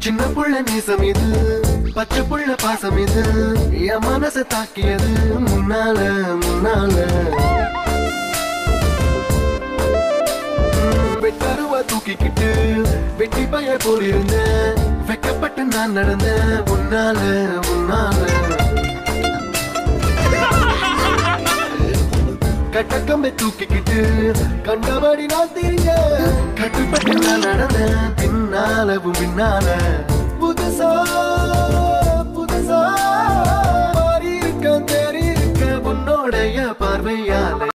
சின்ன புள்ள நேசம் இது பச்சை புள்ள பாசம் இது என் மனசை தாக்கியது முன்னால முன்னால. வெட்டருவா தூக்கிக்கிட்டு வெட்டி பய போல் இருந்தேன். வெக்கப்பட்டு நான் நடந்தேன் முன்னால முன்னால. கட்டக்கம்பை தூக்கிக்கிட்டு கண்டபடி நான் அளவு பின்னால. புதுசா புதுசா மாறி இருக்க தேறி உன்னோடைய பார்வையா